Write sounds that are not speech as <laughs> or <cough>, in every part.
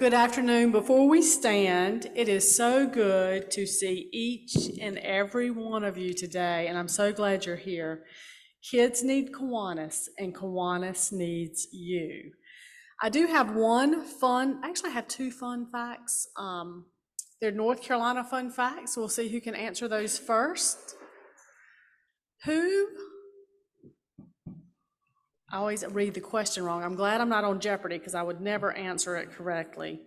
Good afternoon. Before we stand, it is so good to see each and every one of you today, and I'm so glad you're here. Kids need Kiwanis, and Kiwanis needs you. I do have one fun, actually, I have two fun facts. Um, they're North Carolina fun facts. We'll see who can answer those first. Who? I always read the question wrong. I'm glad I'm not on Jeopardy because I would never answer it correctly.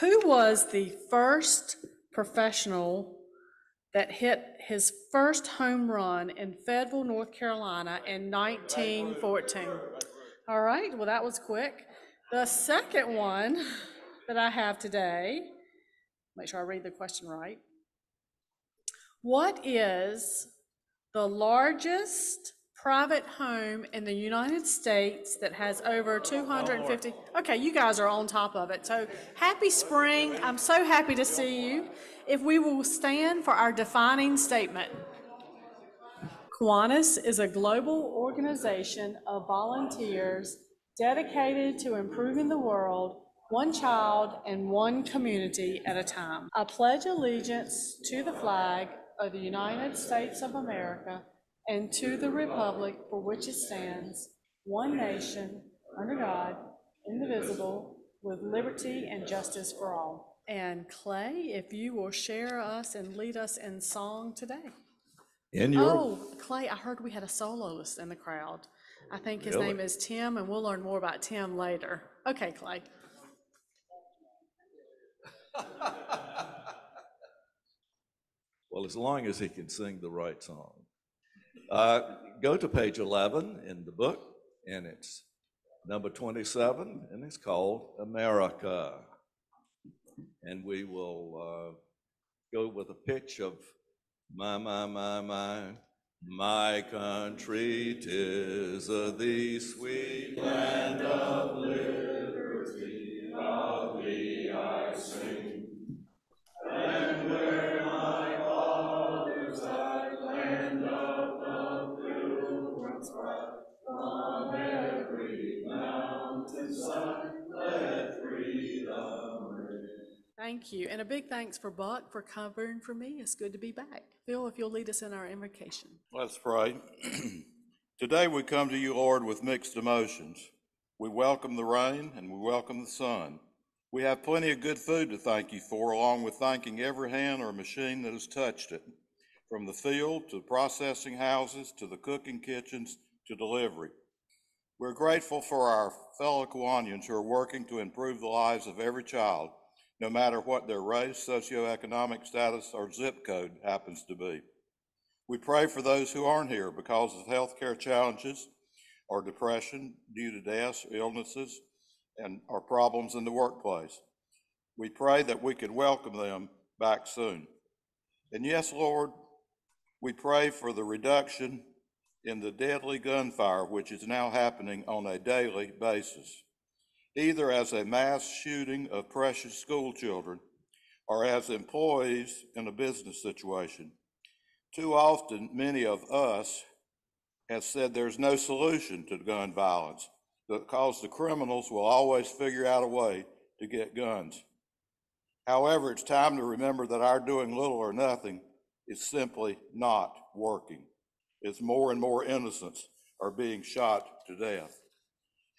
Who was the first professional that hit his first home run in Fayetteville, North Carolina in 1914? All right, well, that was quick. The second one that I have today, make sure I read the question right. What is the largest private home in the United States that has over 250. Okay, you guys are on top of it. So happy spring. I'm so happy to see you. If we will stand for our defining statement. Kiwanis is a global organization of volunteers dedicated to improving the world one child and one community at a time. I pledge allegiance to the flag of the United States of America and to the republic for which it stands, one nation, under God, indivisible, with liberty and justice for all. And Clay, if you will share us and lead us in song today. In your, Oh, Clay, I heard we had a soloist in the crowd. I think his Really? name is Tim, and we'll learn more about Tim later. Okay, Clay. <laughs> well, as long as he can sing the right song. Uh, Go to page 11 in the book, and it's number 27, and it's called America. And we will uh, go with a pitch of my, my, my, my, my country, tis of thee sweet land of liberty, Thank you. And a big thanks for Buck for covering for me. It's good to be back. Phil, if you'll lead us in our invocation. Let's pray. <clears throat> Today we come to you, Lord, with mixed emotions. We welcome the rain and we welcome the sun. We have plenty of good food to thank you for, along with thanking every hand or machine that has touched it, from the field to the processing houses to the cooking kitchens to delivery. We're grateful for our fellow Kiwanians who are working to improve the lives of every child, no matter what their race, socioeconomic status, or zip code happens to be. We pray for those who aren't here because of healthcare challenges or depression due to deaths, illnesses, and or problems in the workplace. We pray that we could welcome them back soon. And yes, Lord, we pray for the reduction in the deadly gunfire which is now happening on a daily basis, either as a mass shooting of precious school children or as employees in a business situation. Too often, many of us have said there's no solution to gun violence because the criminals will always figure out a way to get guns. However, it's time to remember that our doing little or nothing is simply not working, as more and more innocents are being shot to death.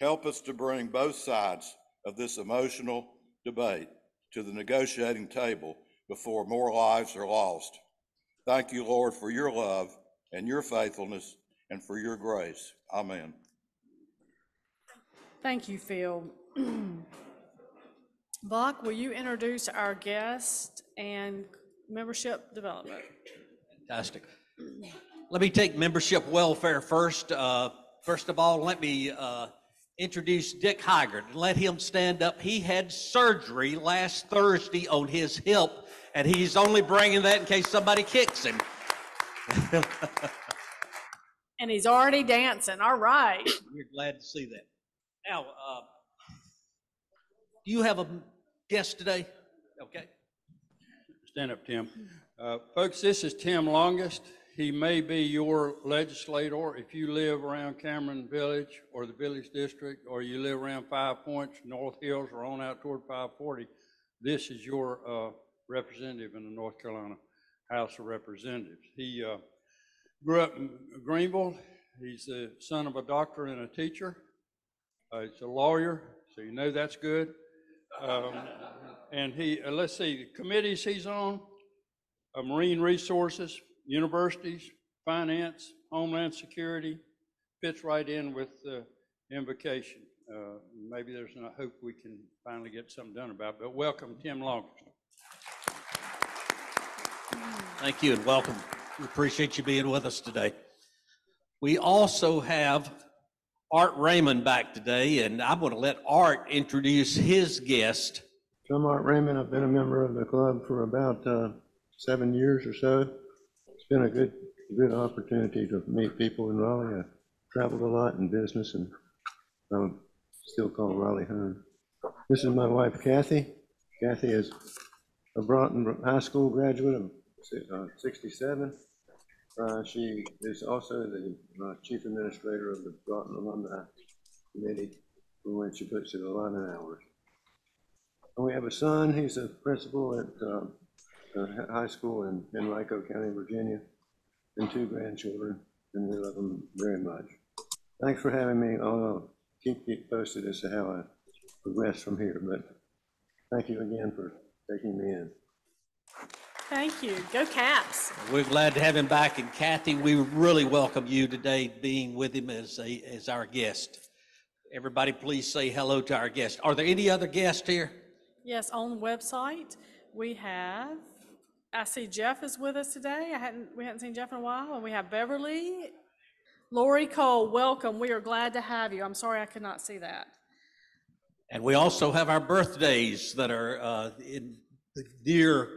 Help us to bring both sides of this emotional debate to the negotiating table before more lives are lost. Thank you, Lord, for your love and your faithfulness and for your grace. Amen. Thank you, Phil. <clears throat> Buck, will you introduce our guest and membership development? Fantastic. Let me take membership welfare first. Uh, First of all, let me uh, introduce Dick Hygert and let him stand up. He had surgery last Thursday on his hip, and he's only bringing that in case somebody kicks him. <laughs> And he's already dancing. All right. <coughs> We're glad to see that. Now, uh, do you have a guest today? Okay. Stand up, Tim. Uh, Folks, this is Tim Longest. He may be your legislator if you live around Cameron Village or the Village District, or you live around Five Points, North Hills, or on out toward 540. This is your uh, representative in the North Carolina House of Representatives. He uh, grew up in Greenville. He's the son of a doctor and a teacher. Uh, He's a lawyer, so you know that's good. Um, And he, uh, let's see, the committees he's on, uh, marine resources, universities, finance, homeland security, fits right in with the invocation. Uh, Maybe there's a hope we can finally get something done about, it. but welcome, Tim Long. Thank you and welcome. We appreciate you being with us today. We also have Art Raymond back today, and I'm going to let Art introduce his guest. I'm Art Raymond. I've been a member of the club for about uh, seven years or so. It's been a good, good opportunity to meet people in Raleigh. I traveled a lot in business and um, still call Raleigh home. This is my wife Kathy. Kathy is a Broughton High School graduate of uh, 67. Uh, She is also the uh, chief administrator of the Broughton Alumni Committee, for which she puts in a lot of hours. And we have a son, he's a principal at uh, high school in Henrico County, Virginia, and two grandchildren, and we love them very much. Thanks for having me, I'll keep you posted as to how I progress from here, but thank you again for taking me in. Thank you. Go Caps. We're glad to have him back, and Kathy, we really welcome you today being with him as a, as our guest. Everybody, please say hello to our guest. Are there any other guests here? Yes, on the website, we have, I see Jeff is with us today. I hadn't, we hadn't seen Jeff in a while, and we have Beverly. Lori Cole, welcome. We are glad to have you. I'm sorry I could not see that. And we also have our birthdays that are uh, in the near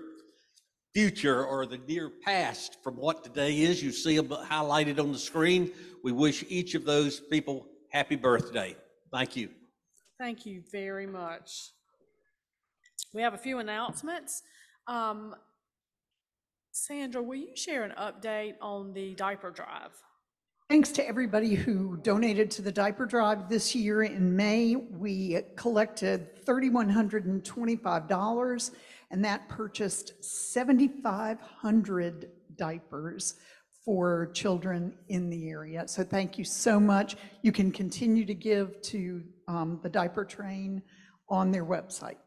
future or the near past from what today is. You see them highlighted on the screen. We wish each of those people happy birthday. Thank you. Thank you very much. We have a few announcements. Um, Sandra, will you share an update on the diaper drive? Thanks to everybody who donated to the diaper drive this year. In May, we collected $3,125, and that purchased 7,500 diapers for children in the area. So thank you so much. You can continue to give to um, the diaper train on their website.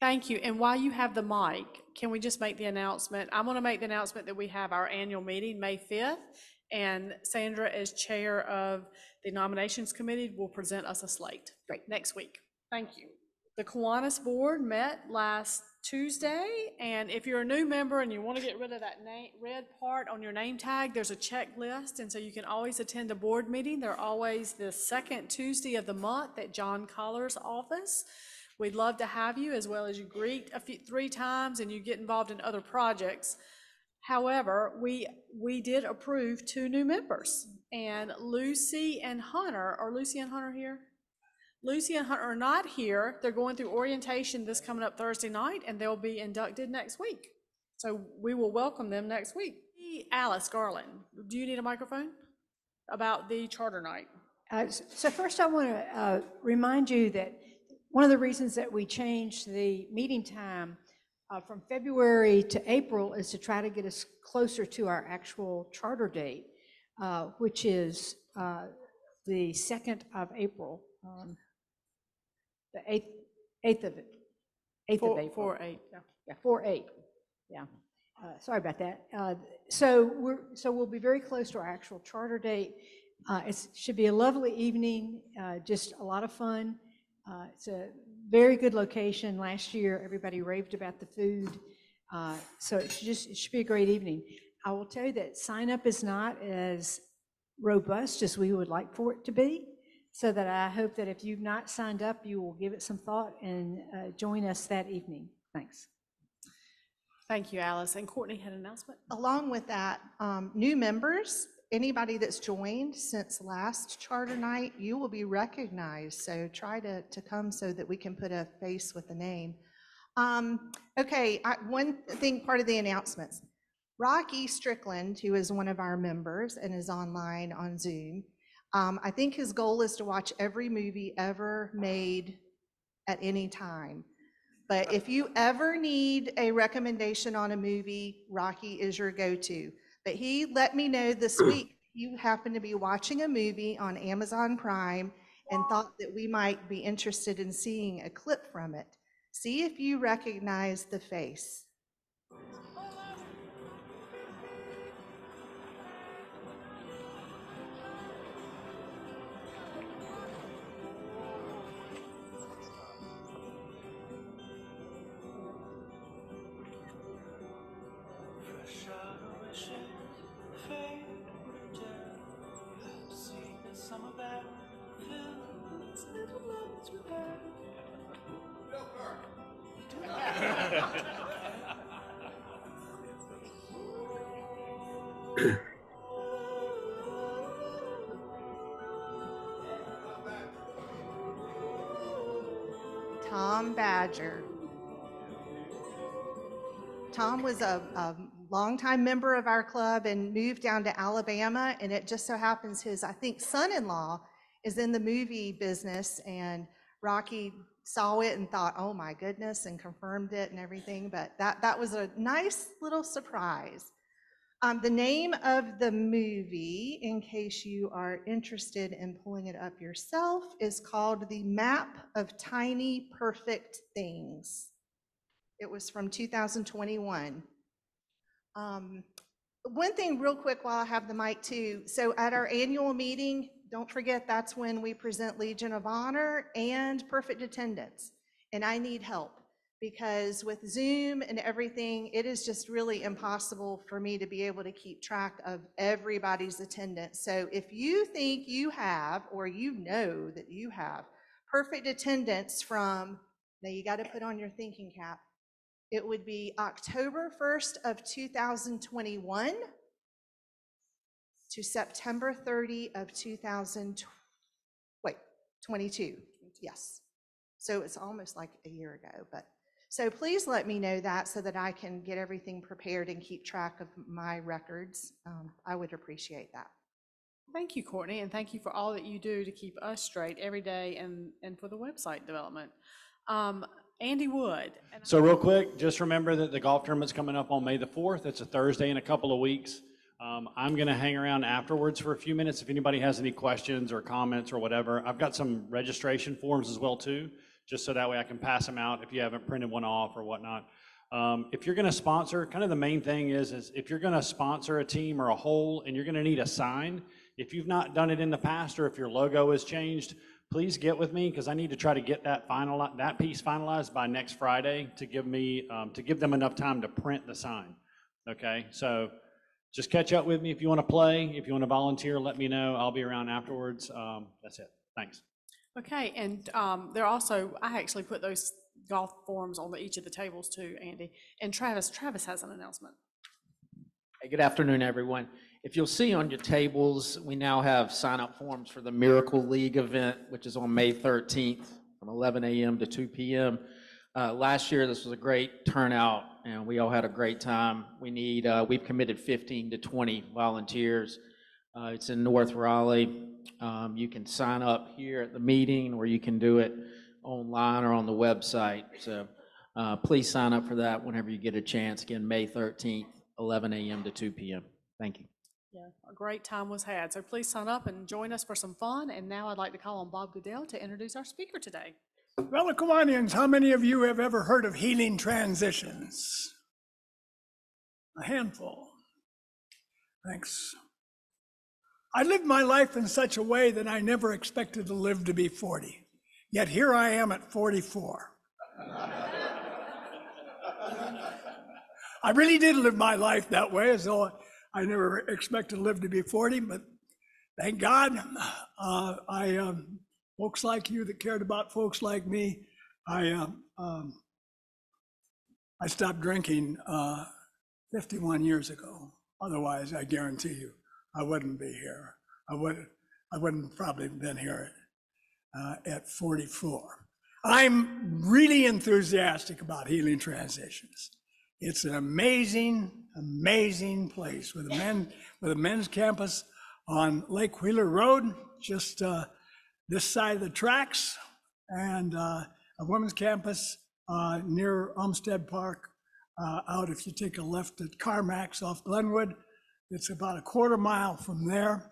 Thank you. And while you have the mic, can we just make the announcement? I'm going to make the announcement that we have our annual meeting, May 5th, and Sandra, as chair of the nominations committee, will present us a slate. Great. Next week. Thank you. The Kiwanis Board met last Tuesday, and if you're a new member and you want to get rid of that name, red part on your name tag, there's a checklist, and so you can always attend a board meeting. They're always the second Tuesday of the month at John Collar's office. We'd love to have you, as well as you greet a few, three times and you get involved in other projects. However, we, we did approve two new members, and Lucy and Hunter, are Lucy and Hunter here? Lucy and Hunter are not here. They're going through orientation this coming up Thursday night, and they'll be inducted next week. So we will welcome them next week. Alice Garland, do you need a microphone? About the charter night. Uh, So first, I want to remind you that one of the reasons that we changed the meeting time uh, from February to April is to try to get us closer to our actual charter date, uh, which is uh, the 2nd of April, um, the 8th, 8th of, 8th of April. four, eight, yeah. Yeah, four eight, yeah. Uh, Sorry about that. Uh, So we're, so we'll be very close to our actual charter date. Uh, It should be a lovely evening, uh, just a lot of fun. Uh, It's a very good location. Last year, everybody raved about the food. Uh, So it should just, it should be a great evening. I will tell you that sign up is not as robust as we would like for it to be. So that I hope that if you've not signed up, you will give it some thought and uh, join us that evening. Thanks. Thank you, Alice. And Courtney had an announcement? Along with that, um, new members, anybody that's joined since last charter night, you will be recognized. So try to, to come so that we can put a face with a name. Um, Okay, I- one thing, part of the announcements. Rocky Strickland, who is one of our members and is online on Zoom, um, I think his goal is to watch every movie ever made at any time. But if you ever need a recommendation on a movie, Rocky is your go-to. But he let me know this <clears throat> week, you happened to be watching a movie on Amazon Prime and thought that we might be interested in seeing a clip from it. See if you recognize the face. A, a longtime member of our club and moved down to Alabama. And it just so happens his, I think, son-in-law is in the movie business. And Rocky saw it and thought, oh my goodness, and confirmed it and everything. But that, that was a nice little surprise. Um, the name of the movie, in case you are interested in pulling it up yourself, is called The Map of Tiny Perfect Things. It was from 2021. Um, one thing, real quick, while I have the mic too. So at our annual meeting, don't forget that's when we present Legion of Honor and perfect attendance. And I need help because with Zoom and everything, it is just really impossible for me to be able to keep track of everybody's attendance. So if you think you have, or you know that you have, perfect attendance from, now you got to put on your thinking cap, it would be October 1st of 2021 to September 30 of 2000, wait, 22, yes. So it's almost like a year ago, but, so please let me know that so that I can get everything prepared and keep track of my records. Um, I would appreciate that. Thank you, Courtney, and thank you for all that you do to keep us straight every day and, and for the website development. Um, Andy Wood. So real quick, just remember that the golf tournament's coming up on May the 4th. It's a Thursday in a couple of weeks. Um, I'm going to hang around afterwards for a few minutes if anybody has any questions or comments or whatever. I've got some registration forms as well too, just so that way I can pass them out if you haven't printed one off or whatnot. Um, if you're going to sponsor, kind of the main thing is, is if you're going to sponsor a team or a whole and you're going to need a sign, if you've not done it in the past or if your logo has changed, please get with me because I need to try to get that final, that piece finalized by next Friday to give me, um, to give them enough time to print the sign. Okay, so just catch up with me if you want to play. If you want to volunteer, let me know. I'll be around afterwards. Um, that's it. Thanks. Okay, and um, there also, I actually put those golf forms on the- each of the tables too, Andy. And Travis, Travis has an announcement. Hey, good afternoon, everyone. If you'll see on your tables, we now have sign-up forms for the Miracle League event, which is on May 13th from 11 a.m. to 2 p.m. Uh, Last year, this was a great turnout, and we all had a great time. We need, uh, we've committed 15 to 20 volunteers. Uh, It's in North Raleigh. Um, You can sign up here at the meeting, or you can do it online or on the website. So uh, please sign up for that whenever you get a chance. Again, May 13th, 11 a.m. to 2 p.m. Thank you. Yeah, a great time was had. So please sign up and join us for some fun. And now I'd like to call on Bob Goodell to introduce our speaker today. Raleigh Kiwanians, how many of you have ever heard of healing transitions? A handful. Thanks. I lived my life in such a way that I never expected to live to be 40. Yet here I am at 44. <laughs> I really did live my life that way, as though I never expected to live to be 40, but thank God, uh, I, um, folks like you that cared about folks like me, I, um, um, I stopped drinking uh, 51 years ago. Otherwise, I guarantee you, I wouldn't be here. I would, I wouldn't probably have been here uh, at 44. I'm really enthusiastic about healing transitions. It's an amazing, amazing place with a men, with a men's campus on Lake Wheeler Road, just uh, this side of the tracks, and uh, a women's campus uh, near Umstead Park, uh, out if you take a left at Carmax off Glenwood. It's about a quarter mile from there.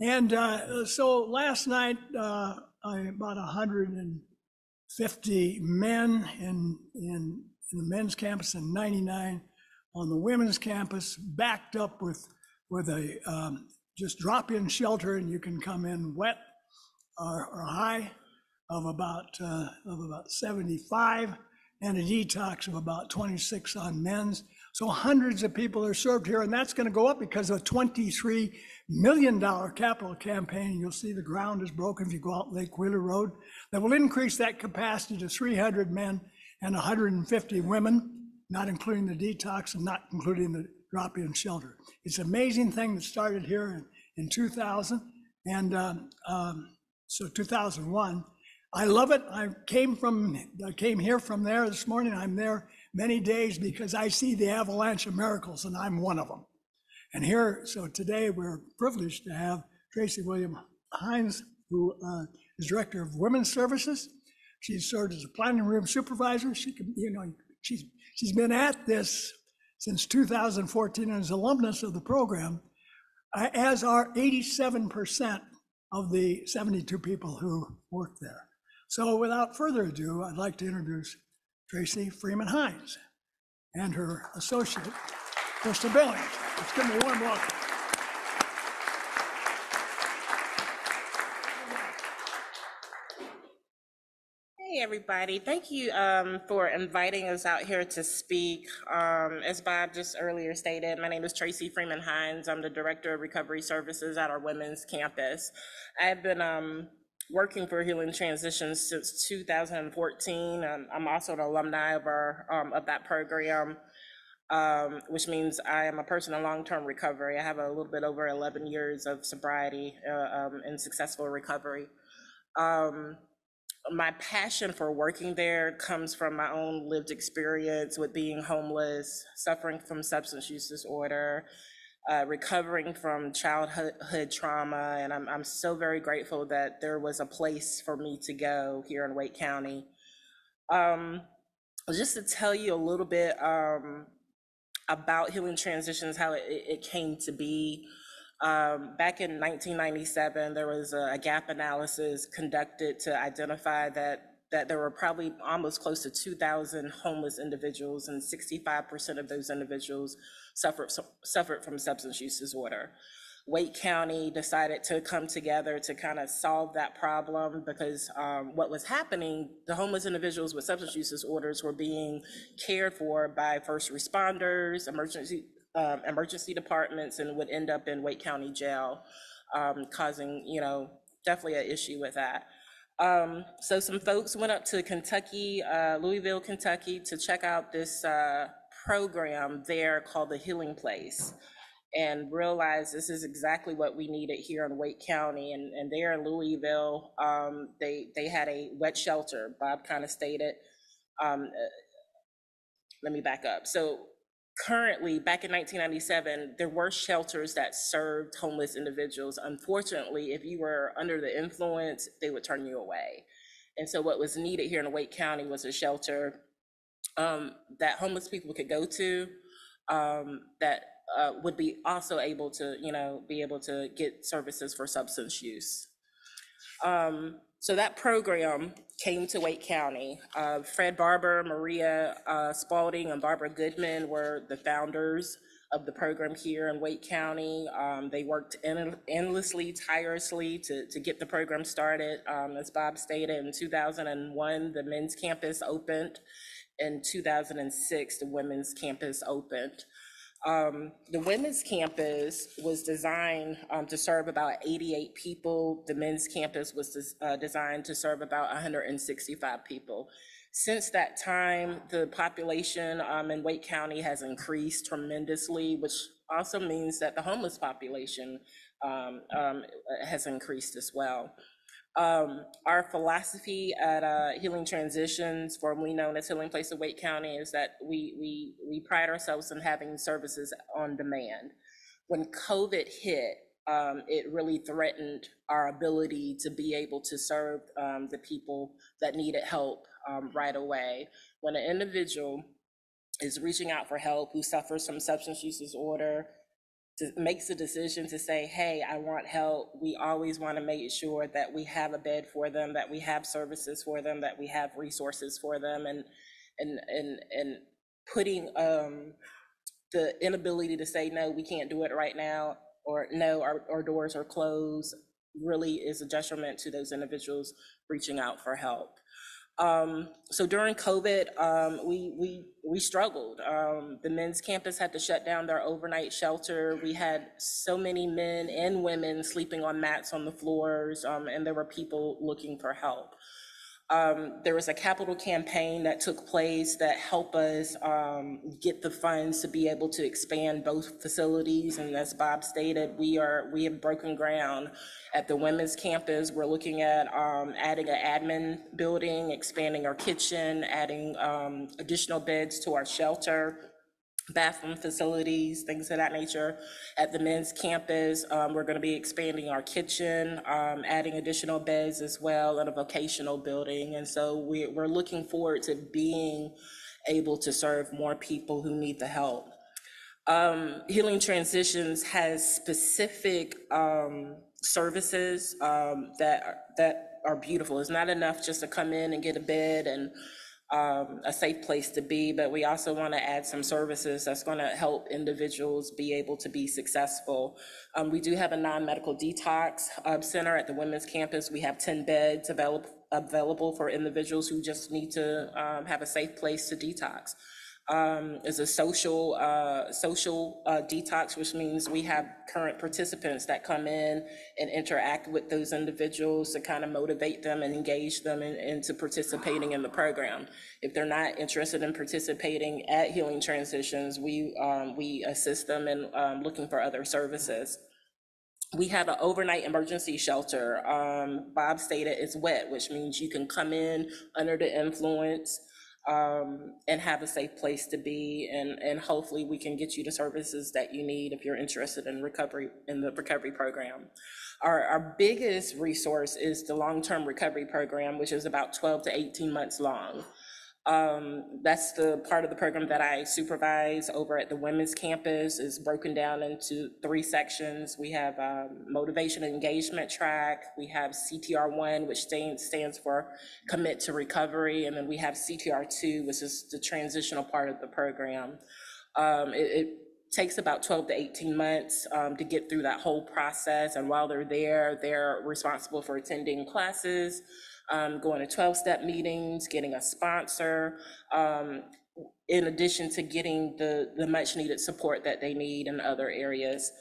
And uh, so last night, uh, I, about 150 men in, in, in the men's campus and 99 on the women's campus, backed up with, with a um, just drop-in shelter, and you can come in wet or, or high of about, uh, of about 75, and a detox of about 26 on men's. So hundreds of people are served here, and that's going to go up because of a $23 million capital campaign. You'll see the ground is broken if you go out Lake Wheeler Road. That will increase that capacity to 300 men and 150 women, not including the detox and not including the drop-in shelter. It's an amazing thing that started here in, in 2000, and um, um, so 2001. I love it. I came from, I came here from there this morning. I'm there many days because I see the avalanche of miracles, and I'm one of them. And here, so today we're privileged to have Tracy William Hines, who uh, is Director of Women's Services. She's served as a planning room supervisor. She can, you know, she's she's been at this since 2014 and is alumnus of the program, uh, as are 87% of the 72 people who work there. So without further ado, I'd like to introduce Tracy Freeman Hines and her associate, Krista Billings. Let's give them a warm welcome. Hey, everybody. Thank you um, for inviting us out here to speak. Um, as Bob just earlier stated, my name is Tracy Freeman Hines. I'm the Director of Recovery Services at our women's campus. I've been um, working for Healing Transitions since 2014. Um, I'm also an alumni of, our, um, of that program. Um, which means I am a person in long-term recovery. I have a little bit over 11 years of sobriety uh, um, and successful recovery. Um, my passion for working there comes from my own lived experience with being homeless, suffering from substance use disorder, uh, recovering from childhood trauma, and I'm, I'm so very grateful that there was a place for me to go here in Wake County. Um, just to tell you a little bit um, about Healing Transitions, how it, it came to be. Um, back in 1997, there was a, a gap analysis conducted to identify that that there were probably almost close to 2,000 homeless individuals, and 65% of those individuals suffered suffered from substance use disorder. Wake County decided to come together to kind of solve that problem because um, what was happening, the homeless individuals with substance use disorders were being cared for by first responders, emergency um, emergency departments, and would end up in Wake County Jail, um, causing you know definitely an issue with that. Um, so some folks went up to Kentucky, uh, Louisville, Kentucky, to check out this uh, program there called the Healing Place and realized this is exactly what we needed here in Wake County. And, and there in Louisville, um, they, they had a wet shelter, Bob kind of stated. Um, uh, let me back up. So currently, back in 1997, there were shelters that served homeless individuals. Unfortunately, if you were under the influence, they would turn you away. And so what was needed here in Wake County was a shelter um, that homeless people could go to um, that uh, would be also able to, you know, be able to get services for substance use. Um, so that program came to Wake County. Uh, Fred Barber, Maria uh, Spalding, and Barbara Goodman were the founders of the program here in Wake County. Um, they worked en- endlessly, tirelessly to, to get the program started. Um, as Bob stated, in 2001, the men's campus opened. In 2006, the women's campus opened. Um, the women's campus was designed um, to serve about 88 people. The men's campus was des- uh, designed to serve about 165 people. Since that time, the population um, in Wake County has increased tremendously, which also means that the homeless population um, um, has increased as well. Um, our philosophy at uh, Healing Transitions, formerly known as Healing Place of Wake County, is that we, we, we pride ourselves in having services on demand. When COVID hit, um, it really threatened our ability to be able to serve um, the people that needed help um, right away. When an individual is reaching out for help who suffers from substance use disorder, to, makes a decision to say, hey, I want help, we always want to make sure that we have a bed for them, that we have services for them, that we have resources for them, and and and and putting um, the inability to say no, we can't do it right now, or no, our, our doors are closed, really is a detriment to those individuals reaching out for help. Um, so during COVID, um, we, we, we struggled. Um, the men's campus had to shut down their overnight shelter. We had so many men and women sleeping on mats on the floors, um, and there were people looking for help. Um, there was a capital campaign that took place that helped us um, get the funds to be able to expand both facilities. And as Bob stated, we are we have broken ground at the women's campus. We're looking at um, adding an admin building, expanding our kitchen, adding um, additional beds to our shelter bathroom facilities, things of that nature. At the men's campus, um, we're going to be expanding our kitchen, um, adding additional beds as well, and a vocational building. And so we, we're looking forward to being able to serve more people who need the help. Um, Healing Transitions has specific um, services um, that that are beautiful. It's not enough just to come in and get a bed and um, a safe place to be, but we also want to add some services that's going to help individuals be able to be successful. Um, we do have a non-medical detox uh, center at the women's campus. We have 10 beds available available for individuals who just need to um, have a safe place to detox um, is a social uh, social uh, detox, which means we have current participants that come in and interact with those individuals to kind of motivate them and engage them in, into participating in the program. If they're not interested in participating at Healing Transitions, we um, we assist them in um, looking for other services. We have an overnight emergency shelter. Um, Bob stated it's wet, which means you can come in under the influence um, and have a safe place to be. And, and hopefully we can get you the services that you need if you're interested in recovery, in the recovery program. Our, our biggest resource is the long-term recovery program, which is about 12 to 18 months long. Um, that's the part of the program that I supervise over at the women's campus is broken down into three sections. We have um, motivation and engagement track. We have CTR one, which stands, for commit to recovery. And then we have CTR two, which is the transitional part of the program. Um, it, it takes about 12 to 18 months um, to get through that whole process. And while they're there, they're responsible for attending classes, um, going to 12-step meetings, getting a sponsor, um, in addition to getting the, the much-needed support that they need in other areas.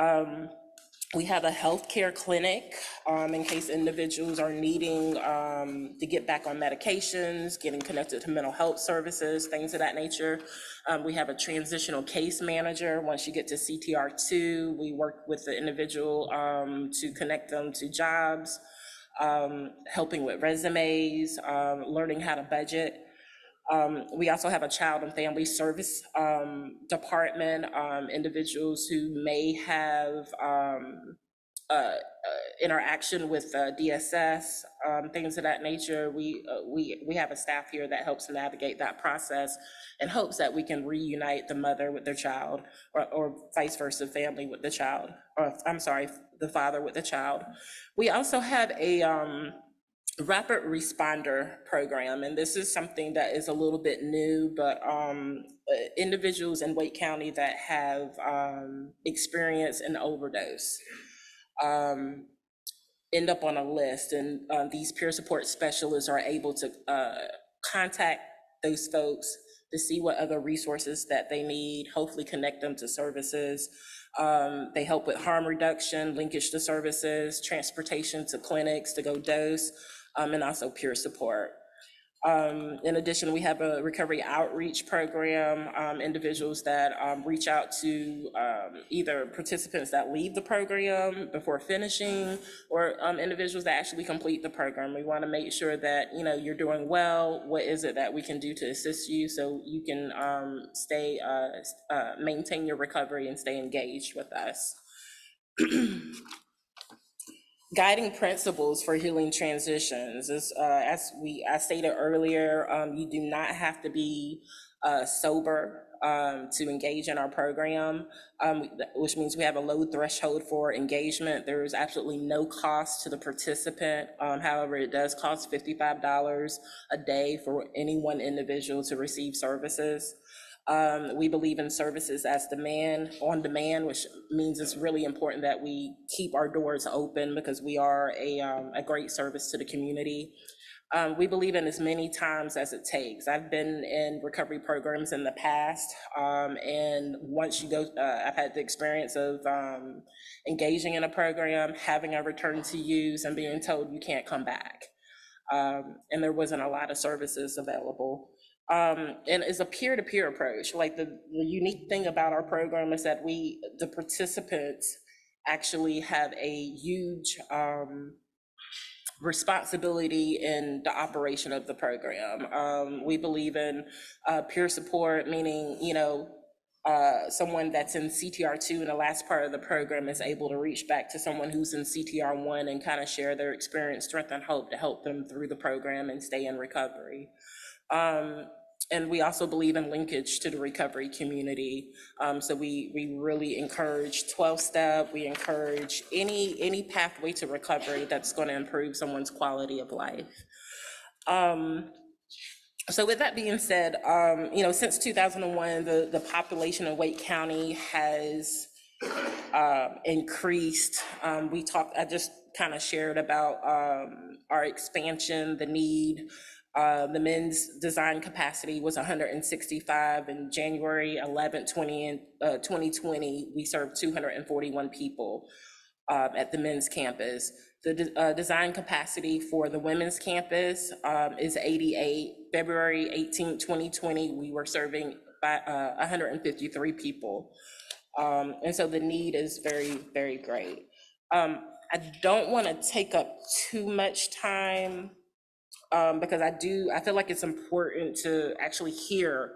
Um, we have a healthcare clinic um, in case individuals are needing um, to get back on medications, getting connected to mental health services, things of that nature. Um, we have a transitional case manager. Once you get to CTR2, we work with the individual um, to connect them to jobs um, helping with resumes, um, learning how to budget. Um, we also have a child and family service um, department, um, individuals who may have um, uh, uh, interaction with uh, DSS, um, things of that nature. We, uh, we, we have a staff here that helps navigate that process in hopes that we can reunite the mother with their child or, or vice versa, family with the child, or I'm sorry, the father with the child. We also have a um, rapid responder program, and this is something that is a little bit new, but um, uh, individuals in Wake County that have um, experienced an overdose um, end up on a list, and uh, these peer support specialists are able to uh, contact those folks to see what other resources that they need, hopefully connect them to services. Um, they help with harm reduction, linkage to services, transportation to clinics to go dose, um, and also peer support. Um, in addition, we have a recovery outreach program, um, individuals that, um, reach out to, um, either participants that leave the program before finishing, or, um, individuals that actually complete the program. We want to make sure that, you know, you're doing well. What is it that we can do to assist you so you can, um, stay, uh, uh, maintain your recovery and stay engaged with us? <clears throat> guiding principles for healing transitions is, uh, as we, I stated earlier, um, you do not have to be, uh, sober, um, to engage in our program, um, which means we have a low threshold for engagement. There is absolutely no cost to the participant. Um, however, it does cost fifty-five dollars a day for any one individual to receive services. Um, we believe in services as demand, on demand, which means it's really important that we keep our doors open because we are a, um, a great service to the community. Um, we believe in as many times as it takes. I've been in recovery programs in the past, um, and once you go, uh, I've had the experience of, um, engaging in a program, having a return to use, and being told you can't come back. Um, and there wasn't a lot of services available um, and it's a peer-to-peer approach. Like the, the unique thing about our program is that we, the participants actually have a huge, um, responsibility in the operation of the program. Um, we believe in, uh, peer support, meaning, you know, uh, someone that's in CTR two in the last part of the program is able to reach back to someone who's in CTR one and kind of share their experience, strength, and hope to help them through the program and stay in recovery. Um, and we also believe in linkage to the recovery community. Um, so we, we really encourage 12-step, we encourage any, any pathway to recovery that's going to improve someone's quality of life. Um, so with that being said, um, you know, since 2001, the, the population of Wake County has uh, increased. Um, we talked, I just kind of shared about um, our expansion, the need. Uh, the men's design capacity was 165 in January 11, 20, and, uh, 2020. We served 241 people uh, at the men's campus. The de- uh, design capacity for the women's campus um, is 88. February 18, 2020, we were serving by, uh, 153 people. Um, and so the need is very, very great. Um, I don't want to take up too much time um, because I do, I feel like it's important to actually hear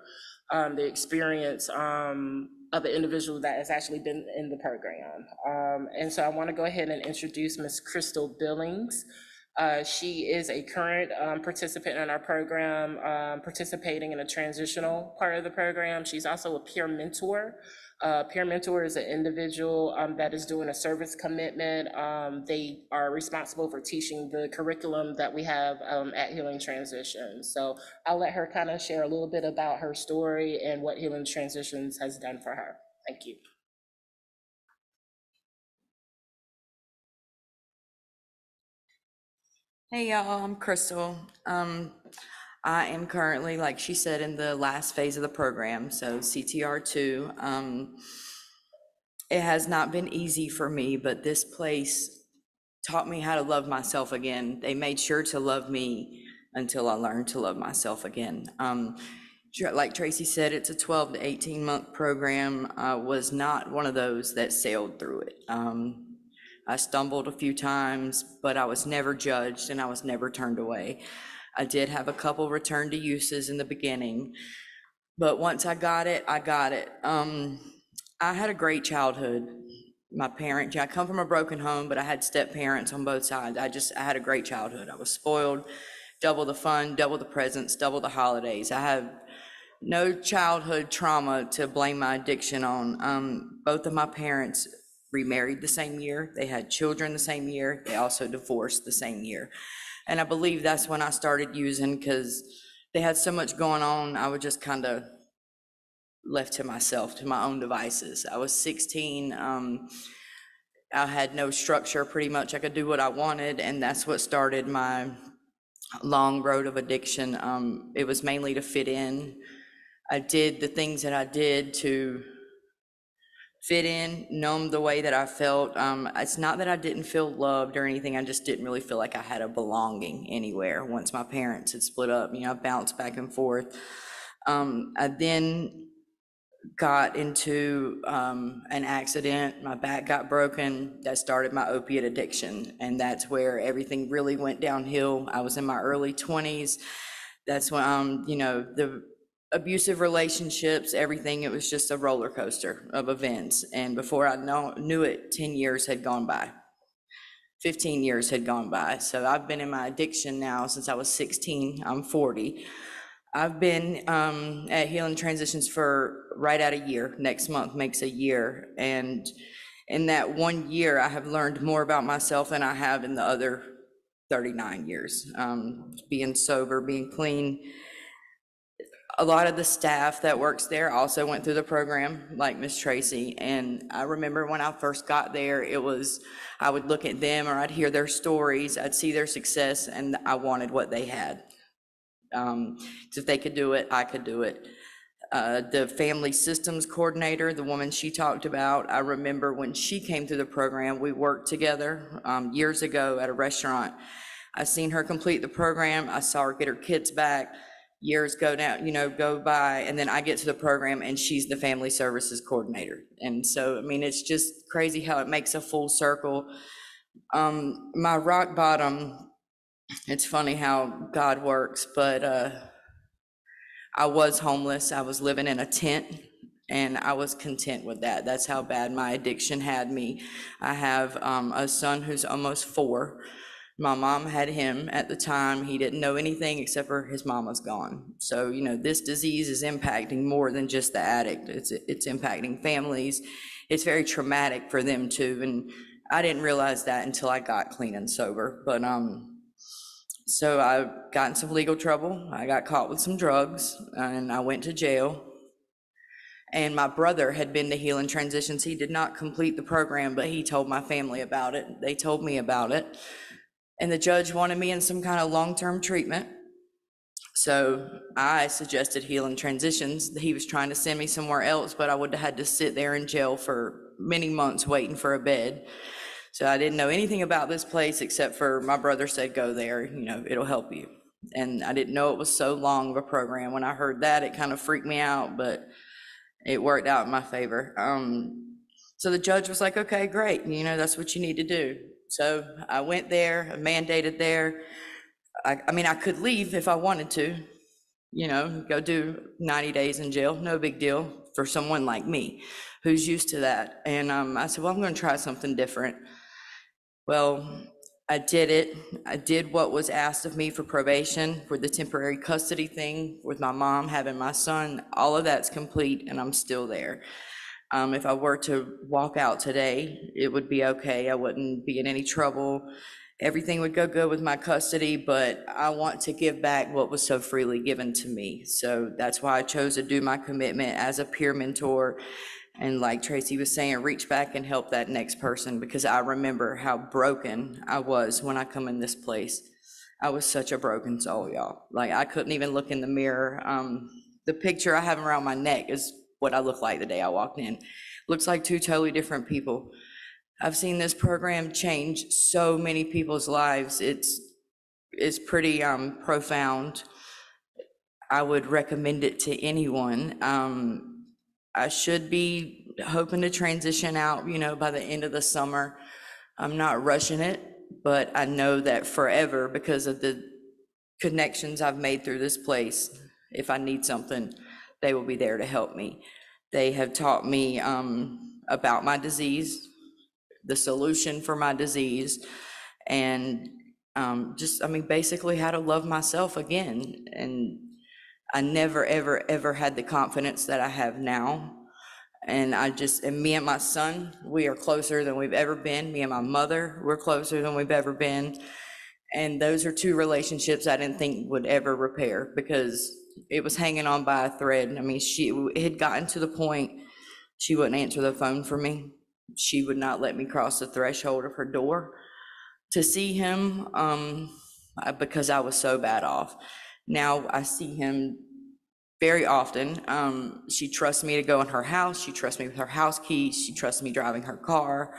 um, the experience um, of the individual that has actually been in the program. Um, and so I want to go ahead and introduce Ms. Crystal Billings. Uh, she is a current um, participant in our program, um, participating in a transitional part of the program. She's also a peer mentor uh, peer mentor is an individual um, that is doing a service commitment. Um, they are responsible for teaching the curriculum that we have um, at Healing Transitions. So I'll let her kind of share a little bit about her story and what Healing Transitions has done for her. Thank you. Hey y'all, I'm Crystal. Um, I am currently, like she said, in the last phase of the program, so CTR two. Um, it has not been easy for me, but this place taught me how to love myself again. They made sure to love me until I learned to love myself again. Um, like Tracy said, it's a 12 to 18 month program. I was not one of those that sailed through it. Um, I stumbled a few times, but I was never judged and I was never turned away. I did have a couple return to uses in the beginning, but once I got it, I got it. Um, I had a great childhood. My parents, I come from a broken home, but I had step parents on both sides. I just, I had a great childhood. I was spoiled, double the fun, double the presents, double the holidays. I have no childhood trauma to blame my addiction on. Um, both of my parents remarried the same year. They had children the same year. They also divorced the same year. And I believe that's when I started using because they had so much going on. I was just kind of left to myself, to my own devices. I was 16. Um, I had no structure pretty much. I could do what I wanted. And that's what started my long road of addiction. Um, it was mainly to fit in. I did the things that I did to fit in, numb the way that I felt. Um, it's not that I didn't feel loved or anything, I just didn't really feel like I had a belonging anywhere once my parents had split up. You know, I bounced back and forth. Um, I then got into um, an accident. My back got broken. That started my opiate addiction. And that's where everything really went downhill. I was in my early 20s. That's when, um, you know, the abusive relationships, everything, it was just a roller coaster of events. And before I know, knew it, 10 years had gone by. 15 years had gone by. So I've been in my addiction now since I was 16. I'm 40. I've been um, at Healing Transitions for right at a year. Next month makes a year. And in that one year, I have learned more about myself than I have in the other 39 years. Um, being sober, being clean. A lot of the staff that works there also went through the program, like Miss Tracy. And I remember when I first got there, it was, I would look at them or I'd hear their stories, I'd see their success, and I wanted what they had. Um, If they could do it, I could do it. Uh, The family systems coordinator, the woman she talked about, I remember when she came through the program, we worked together um, years ago at a restaurant. I seen her complete the program, I saw her get her kids back, years go down, you know, go by, and then I get to the program and she's the family services coordinator. And so, I mean, it's just crazy how it makes a full circle. Um, My rock bottom it's funny how God works, but uh, I was homeless. I was living in a tent, and I was content with that. That's how bad my addiction had me. I have um, a son who's almost four. My mom had him at the time. He didn't know anything except for his mama's gone. So, you know, this disease is impacting more than just the addict. It's it's impacting families. It's very traumatic for them too. And I didn't realize that until I got clean and sober. But um, so I got in some legal trouble. I got caught with some drugs and I went to jail. And my brother had been to Healing Transitions. He did not complete the program, but he told my family about it. They told me about it. And the judge wanted me in some kind of long-term treatment. So I suggested Healing Transitions. He was trying to send me somewhere else, but I would have had to sit there in jail for many months waiting for a bed. So I didn't know anything about this place except for my brother said, go there, you know, it'll help you. And I didn't know it was so long of a program. When I heard that, it kind of freaked me out, but it worked out in my favor. Um, so the judge was like, okay, great, you know, that's what you need to do. So I went there, mandated there. I, I mean, I could leave if I wanted to, you know, go do 90 days in jail, no big deal for someone like me who's used to that. And um, I said, well, I'm going to try something different. Well, I did it. I did what was asked of me for probation, for the temporary custody thing with my mom having my son. All of that's complete and I'm still there. Um, if I were to walk out today, it would be okay. I wouldn't be in any trouble. Everything would go good with my custody, but I want to give back what was so freely given to me. So that's why I chose to do my commitment as a peer mentor and like Tracy was saying, reach back and help that next person because I remember how broken I was when I come in this place. I was such a broken soul, y'all. Like I couldn't even look in the mirror. Um, the picture I have around my neck is what I looked like the day I walked in. Looks like two totally different people. I've seen this program change so many people's lives. It's it's pretty um, profound. I would recommend it to anyone. Um, I should be hoping to transition out, you know, by the end of the summer. I'm not rushing it, but I know that forever because of the connections I've made through this place, if I need something, they will be there to help me. They have taught me um, about my disease, the solution for my disease, and um, just, I mean, basically how to love myself again. And I never, ever, ever had the confidence that I have now. And I just, and me and my son, we are closer than we've ever been. Me and my mother, we're closer than we've ever been. And those are two relationships I didn't think would ever repair because it was hanging on by a thread. I mean, she, it had gotten to the point she wouldn't answer the phone for me. She would not let me cross the threshold of her door to see him um, because I was so bad off. Now I see him very often. Um, she trusts me to go in her house. She trusts me with her house keys. She trusts me driving her car.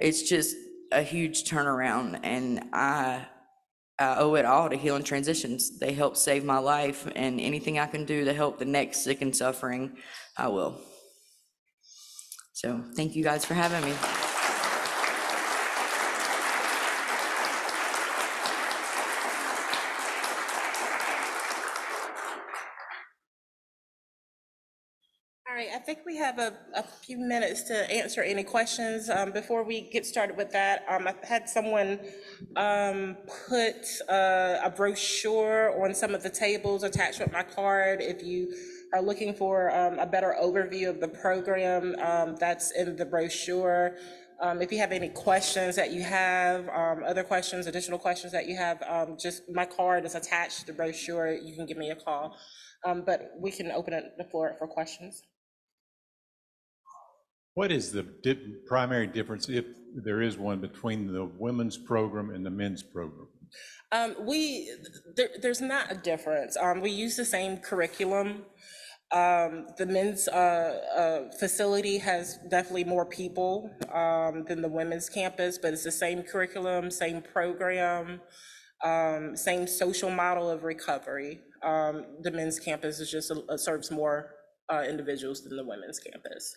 It's just a huge turnaround, and I, I owe it all to Healing Transitions. They helped save my life, and anything I can do to help the next sick and suffering, I will. So thank you guys for having me. Think we have a, a few minutes to answer any questions. Um, before we get started with that, um, I've had someone, um, put, uh, a brochure on some of the tables attached with my card. If you are looking for, um, a better overview of the program, um, that's in the brochure. Um, if you have any questions that you have, other questions, additional questions that you have, just, my card is attached to the brochure. You can give me a call. Um, but we can open it, the floor for questions. What is the primary difference, if there is one, between the women's program and the men's program? Um, we, there, there's not a difference. Um, we use the same curriculum. Um, the men's, uh, uh, facility has definitely more people, um, than the women's campus, but it's the same curriculum, same program, um, same social model of recovery. Um, the men's campus is just, uh, serves more, uh, individuals than the women's campus.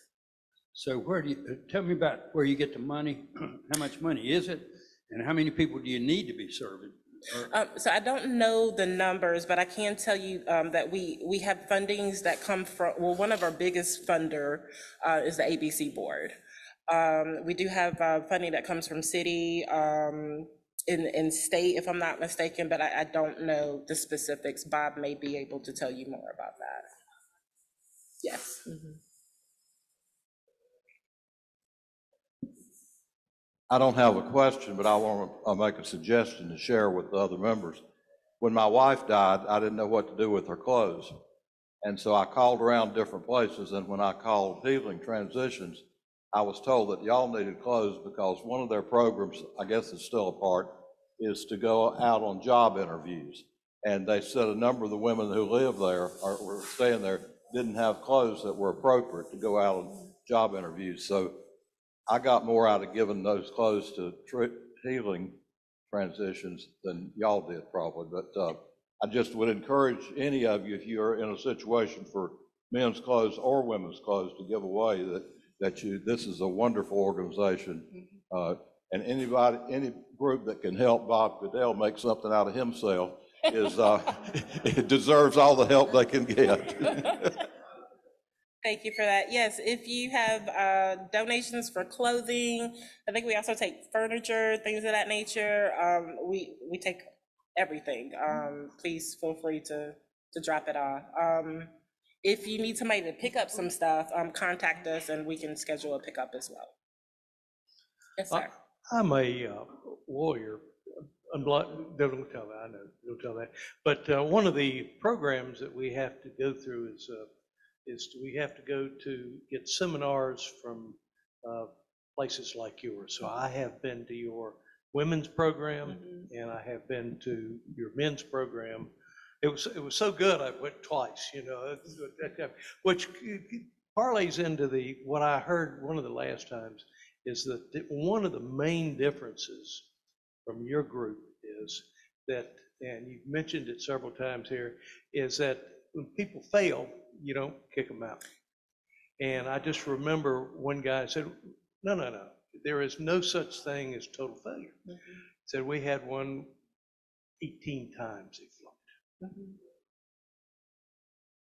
So where do you, uh, tell me about where you get the money, <clears throat> how much money is it? And how many people do you need to be serving? Or- Um, so I don't know the numbers, but I can tell you, um, that we, we have fundings that come from, well, one of our biggest funder, uh, is the ABC Board. Um, we do have, uh, funding that comes from city, um, in, in state, if I'm not mistaken, but I, I don't know the specifics. Bob may be able to tell you more about that. Yes. I don't have a question, but I want to make a suggestion to share with the other members. When my wife died, I didn't know what to do with her clothes. And so I called around different places, and when I called Healing Transitions, I was told that y'all needed clothes because one of their programs, I guess it's still a part, is to go out on job interviews. And they said a number of the women who live there, or were staying there, didn't have clothes that were appropriate to go out on job interviews. So I got more out of giving those clothes to tri- healing transitions than y'all did probably. But uh, I just would encourage any of you, if you're in a situation for men's clothes or women's clothes to give away, that, that you, this is a wonderful organization. Uh, And anybody, any group that can help Bob Goodell make something out of himself is, uh, <laughs> it deserves all the help they can get. <laughs> Thank you for that. Yes, if you have uh, donations for clothing, I think we also take furniture, things of that nature. Um, We, we take everything. Um, Please feel free to, to drop it off. Um, If you need somebody to pick up some stuff, um, contact us and we can schedule a pickup as well. Yes, sir. I'm a uh, lawyer. I'm don't tell that, I know, don't tell that. But uh, one of the programs that we have to go through is, uh, is we have to go to get seminars from uh, places like yours. So I have been to your women's program and I have been to your men's program. It was, it was so good, I went twice, you know, <laughs> which parlays into the, what I heard one of the last times is that the- one of the main differences from your group is that, and you've mentioned it several times here, is that when people fail, you don't kick them out. And I just remember one guy said, no, no, no, there is no such thing as total failure. Mm-hmm. Said we had one 18 times he flunked. Mm-hmm.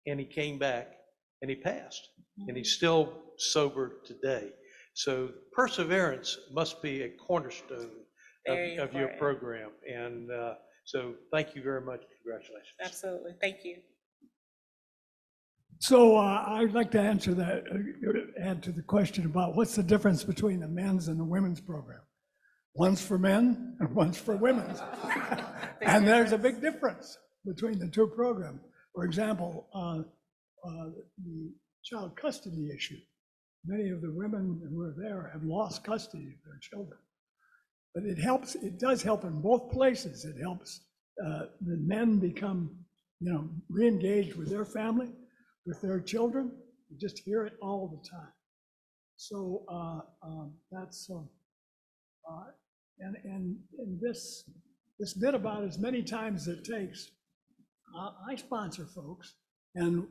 And he came back and he passed. And he's mm-hmm. still sober today. So perseverance must be a cornerstone of, of your program. And uh, so thank you very much. Congratulations. Absolutely. Thank you. So uh, I'd like to answer that, uh, add to the question about what's the difference between the men's and the women's program? One's for men and one's for women's. <laughs> And there's a big difference between the two programs. For example, uh, uh, the child custody issue. Many of the women who are there have lost custody of their children. But it helps, it does help in both places. It helps uh, the men become, you know, re-engaged with their family, with their children. You just hear it all the time. So uh, um, that's, um, uh, and, and, and this, this bit about as many times as it takes, uh, I sponsor folks, and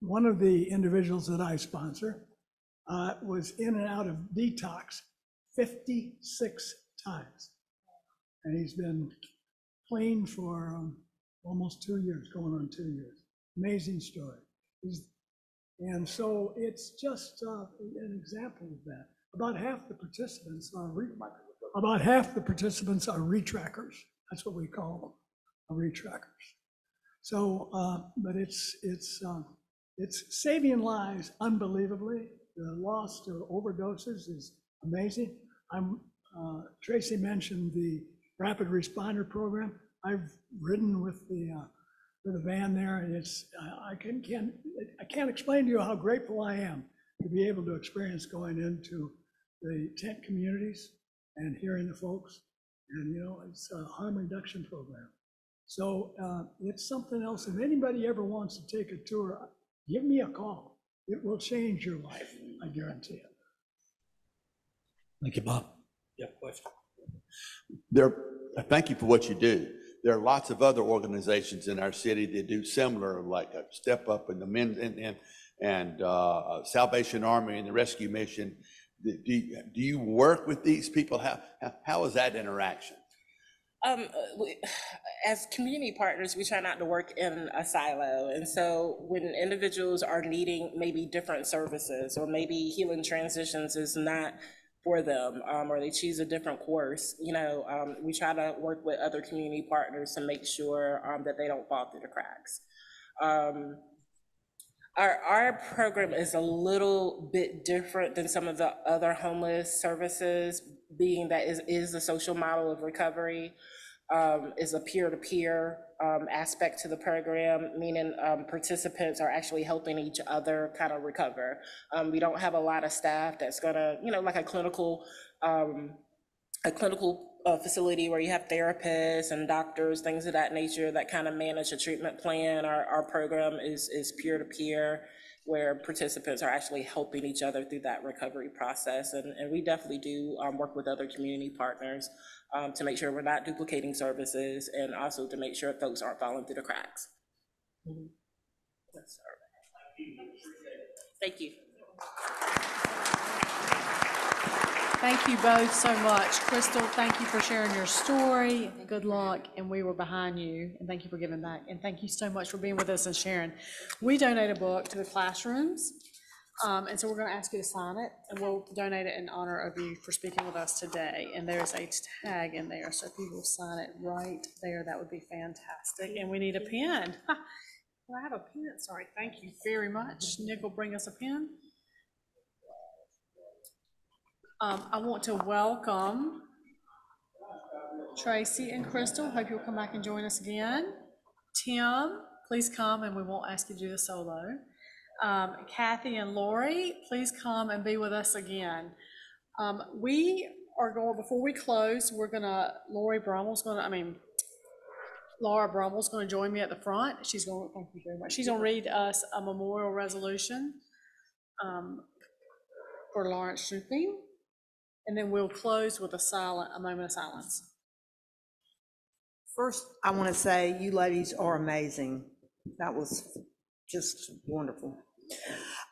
one of the individuals that I sponsor uh, was in and out of detox 56 times. And he's been clean for um, almost two years, going on two years. Amazing story. And so it's just uh, an example of that. About half the participants are, re- about half the participants are retrackers. That's what we call them, retrackers. So, uh, but it's, it's, um, it's saving lives unbelievably. The loss to overdoses is amazing. I'm, uh, Tracy mentioned the rapid responder program. I've ridden with the, uh, with a van there, and it's, I- I can, can't, I can't explain to you how grateful I am to be able to experience going into the tent communities and hearing the folks. And, you know, it's a harm reduction program. So uh, it's something else. If anybody ever wants to take a tour, give me a call. It will change your life, I guarantee it. Thank you, Bob. You have a question? There, I thank you for what you do. There are lots of other organizations in our city that do similar, like a Step Up and the Men and, and, and uh, Salvation Army and the Rescue Mission. Do, do you- do you work with these people? How, how- how is that interaction? Um, uh, we- <sighs> as community partners, we try not to work in a silo. And so when individuals are needing maybe different services, or maybe healing transitions is not for them, um, or they choose a different course, you know, um, we try to work with other community partners to make sure, um, that they don't fall through the cracks. Um, our, our program is a little bit different than some of the other homeless services, being that is, is the social model of recovery, um, is a peer-to-peer, um, aspect to the program, meaning, um, participants are actually helping each other kind of recover. Um, we don't have a lot of staff that's gonna, you know, like a clinical, um, a clinical uh, facility where you have therapists and doctors, things of that nature that kind of manage a treatment plan. Our, our program is, is peer-to-peer, where participants are actually helping each other through that recovery process. And, and we definitely do um, work with other community partners um, to make sure we're not duplicating services and also to make sure folks aren't falling through the cracks. Yes, sir. Thank you. Thank you both so much. Crystal, thank you for sharing your story. Good luck, and we were behind you, and thank you for giving back. And thank you so much for being with us and sharing. We donate a book to the classrooms, um, and so we're gonna ask you to sign it, and we'll donate it in honor of you for speaking with us today. And there's a tag in there, so if you will sign it right there, that would be fantastic. And we need a pen. Do <laughs> I have a pen? Sorry, thank you very much. Nick will bring us a pen. Um, I want to welcome Tracy and Crystal. Hope you'll come back and join us again. Tim, please come, and we won't ask you to do the solo. Um, Kathy and Lori, please come and be with us again. Um, we are going, before we close, we're gonna, Lori Brummel's gonna, I mean, Laura Brummel's gonna join me at the front. She's going, thank you very much. She's gonna read us a memorial resolution um, for Lawrence Shuping. And then we'll close with a silent, a moment of silence. First, I want to say you ladies are amazing. That was just wonderful.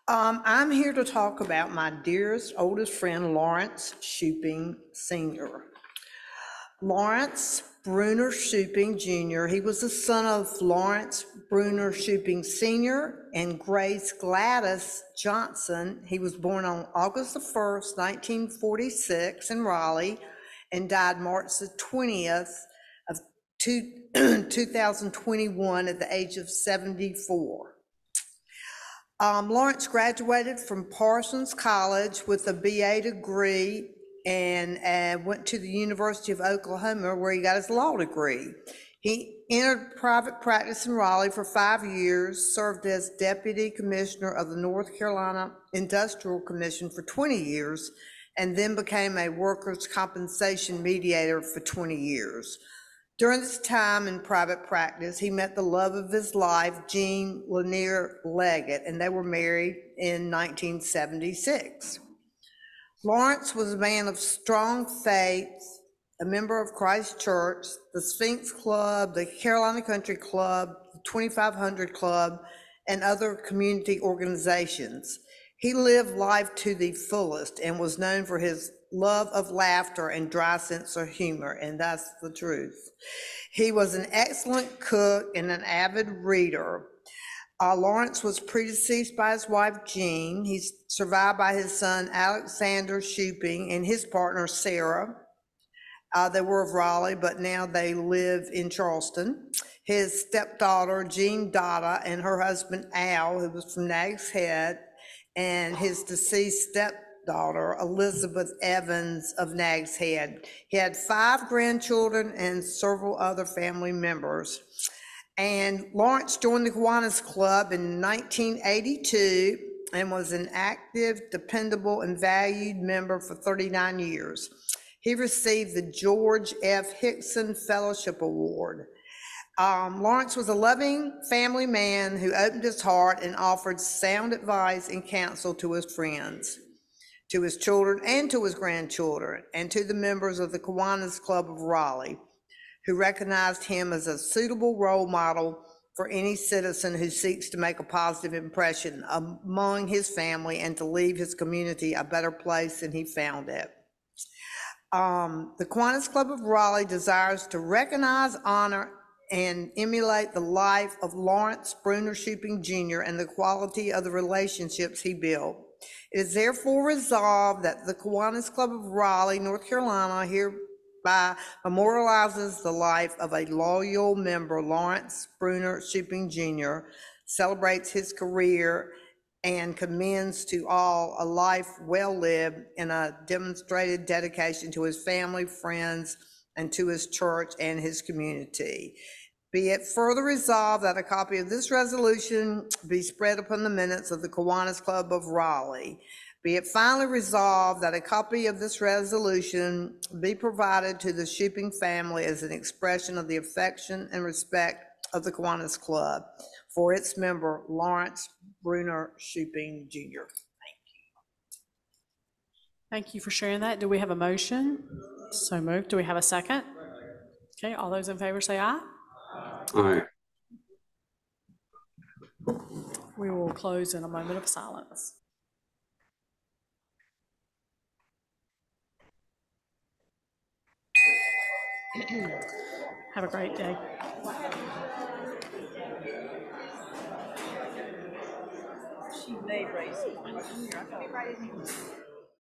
Um, I'm here to talk about my dearest, oldest friend, Lawrence Shuping Sr. Lawrence Bruner Shuping Jr., he was the son of Lawrence Bruner Shuping Sr. and Grace Gladys Johnson. He was born on August the 1st, 1946 in Raleigh and died March the 20th of two- <clears throat> 2021 at the age of 74. Um, Lawrence graduated from Parsons College with a BA degree and uh, went to the University of Oklahoma where he got his law degree. He entered private practice in Raleigh for five years, served as deputy commissioner of the North Carolina Industrial Commission for 20 years, and then became a workers' compensation mediator for 20 years. During this time in private practice, he met the love of his life, Jean Lanier Leggett, and they were married in 1976. Lawrence was a man of strong faith, a member of Christ Church, the Sphinx Club, the Carolina Country Club, the 2500 Club, and other community organizations. He lived life to the fullest and was known for his love of laughter and dry sense of humor, and that's the truth. He was an excellent cook and an avid reader. Uh, Lawrence was predeceased by his wife Jean. He's survived by his son Alexander Shuping and his partner Sarah. Uh, they were of Raleigh, but now they live in Charleston. His stepdaughter Jean Dada and her husband Al, who was from Nags Head, and his deceased stepdaughter Elizabeth Evans of Nags Head. He had five grandchildren and several other family members. And Lawrence joined the Kiwanis Club in 1982 and was an active, dependable, and valued member for 39 years. He received the George F. Hixson Fellowship Award. Um, Lawrence was a loving family man who opened his heart and offered sound advice and counsel to his friends, to his children, and to his grandchildren, and to the members of the Kiwanis Club of Raleigh, who recognized him as a suitable role model for any citizen who seeks to make a positive impression among his family and to leave his community a better place than he found it. Um, the Kiwanis Club of Raleigh desires to recognize, honor, and emulate the life of Lawrence Bruner Shuping Jr. and the quality of the relationships he built. It is therefore resolved that the Kiwanis Club of Raleigh, North Carolina, hereby memorializes the life of a loyal member, Lawrence Bruner Shuping Jr., celebrates his career and commends to all a life well lived and a demonstrated dedication to his family, friends, and to his church and his community. Be it further resolved that a copy of this resolution be spread upon the minutes of the Kiwanis Club of Raleigh. Be it finally resolved that a copy of this resolution be provided to the Shuping family as an expression of the affection and respect of the Kiwanis Club for its member Lawrence Bruner Shuping Jr. Thank you Thank you for sharing that. Do we have a motion? So moved. Do we have a second? Okay, all those in favor say aye. Aye. We will close in a moment of silence. <clears throat> Have a great day. She may raise.